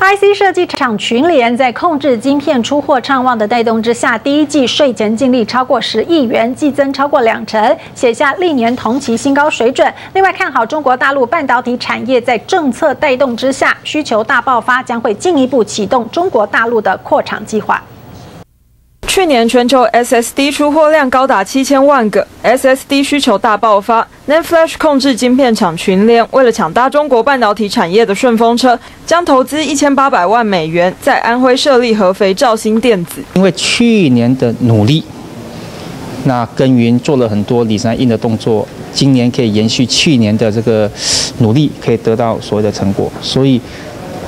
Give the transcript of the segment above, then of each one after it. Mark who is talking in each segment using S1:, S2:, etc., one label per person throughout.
S1: IC 设计厂群联在控制晶片出货畅旺的带动之下，第一季税前净利超过十亿元，季增超过两成，写下历年同期新高水准。另外，看好中国大陆半导体产业在政策带动之下，需求大爆发，将会进一步启动中国大陆的扩厂计划。
S2: 去年全球 SSD 出货量高达七千万个，SSD 需求大爆发。NAND Flash 控制晶片厂群联为了抢搭中国半导体产业的顺风车，将投资一千八百万美元在安徽设立合肥兆新电子。
S3: 因为去年的努力，那耕耘做了很多里山印的动作，今年可以延续去年的这个努力，可以得到所谓的成果，所以。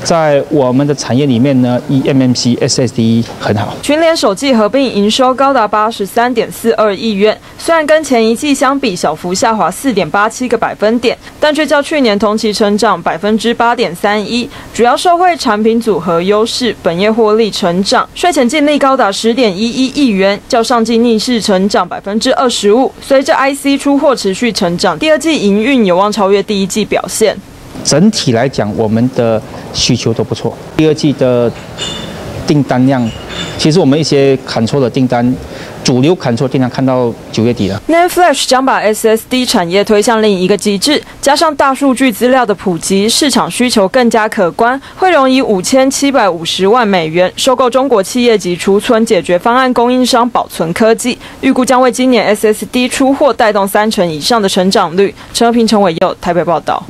S3: 在我们的产业里面呢，eMMC SSD 很好。
S2: 群联首季合并营收高达八十三点四二亿元，虽然跟前一季相比小幅下滑四点八七个百分点，但却较去年同期成长百分之八点三一。主要受惠产品组合优势，本业获利成长，税前净利高达十点一一亿元，较上季逆势成长百分之二十五。随着 IC 出货持续成长，第二季营运有望超越第一季表现。
S3: 整体来讲，我们的需求都不错。第二季的订单量，其实我们一些砍错的订单，主流砍错订单看到九月底了。
S2: NAND Flash 将把 SSD 产业推向另一个极致，加上大数据资料的普及，市场需求更加可观。汇融以五千七百五十万美元收购中国企业级储存解决方案供应商保存科技，预估将为今年 SSD 出货带动三成以上的成长率。陈和平、陈伟佑台北报道。